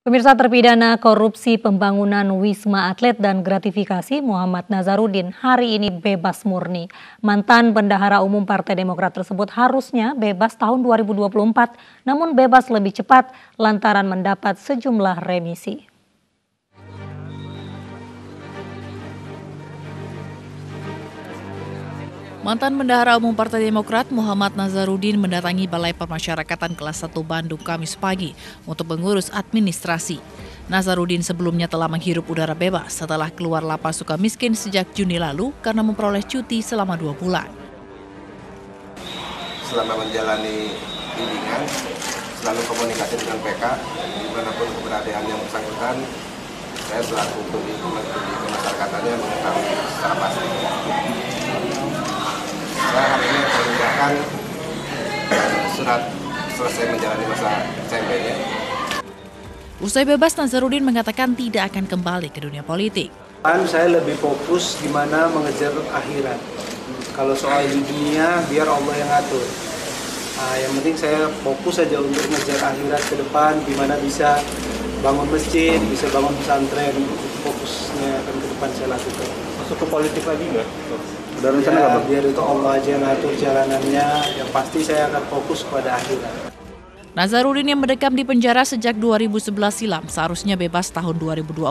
Pemirsa terpidana korupsi pembangunan Wisma Atlet dan gratifikasi Muhammad Nazarudin hari ini bebas murni. Mantan bendahara umum Partai Demokrat tersebut harusnya bebas tahun 2024, namun bebas lebih cepat lantaran mendapat sejumlah remisi. Mantan Bendahara Umum Partai Demokrat Muhammad Nazarudin mendatangi Balai Permasyarakatan kelas 1 Bandung Kamis pagi untuk mengurus administrasi. Nazarudin sebelumnya telah menghirup udara bebas setelah keluar lapas suka miskin sejak Juni lalu karena memperoleh cuti selama dua bulan. Selama menjalani bimbingan, selalu komunikasi dengan PK, di mana pun keberadaan yang bersangkutan, saya selaku di kemasyarakatan mengetahui secara pasti menyerahkan surat selesai menjalani masa CMB-nya. Usai bebas, Nazarudin mengatakan tidak akan kembali ke dunia politik. Kan saya lebih fokus gimana mengejar akhirat. Kalau soal di dunia, biar Allah yang atur. Nah, yang penting saya fokus saja untuk mengejar akhirat ke depan, gimana bisa bangun masjid, bisa bangun pesantren. Fokusnya akan ke depan saya lakukan. Masuk ke politik lagi nggak? Ada rencana ya, nggak, Biar itu Allah aja yang ngatur jalanannya. Yang pasti saya akan fokus pada akhirat. Nazarudin yang mendekam di penjara sejak 2011 silam seharusnya bebas tahun 2024.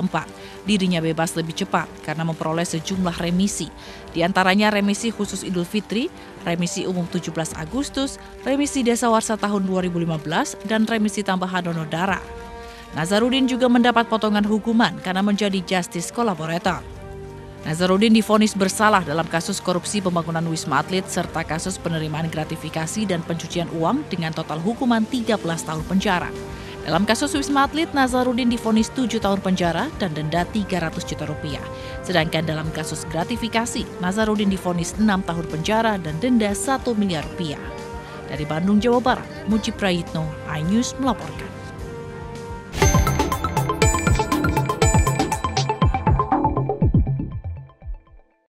Dirinya bebas lebih cepat karena memperoleh sejumlah remisi. Di antaranya remisi khusus Idul Fitri, remisi umum 17 Agustus, remisi Desa Warsa tahun 2015, dan remisi tambahan donor darah. Nazarudin juga mendapat potongan hukuman karena menjadi justice collaborator. Nazarudin difonis bersalah dalam kasus korupsi pembangunan Wisma Atlet serta kasus penerimaan gratifikasi dan pencucian uang dengan total hukuman 13 tahun penjara. Dalam kasus Wisma Atlet, Nazarudin difonis 7 tahun penjara dan denda 300 juta rupiah. Sedangkan dalam kasus gratifikasi, Nazarudin difonis 6 tahun penjara dan denda 1 miliar rupiah. Dari Bandung, Jawa Barat, Muji Prayitno, iNews melaporkan.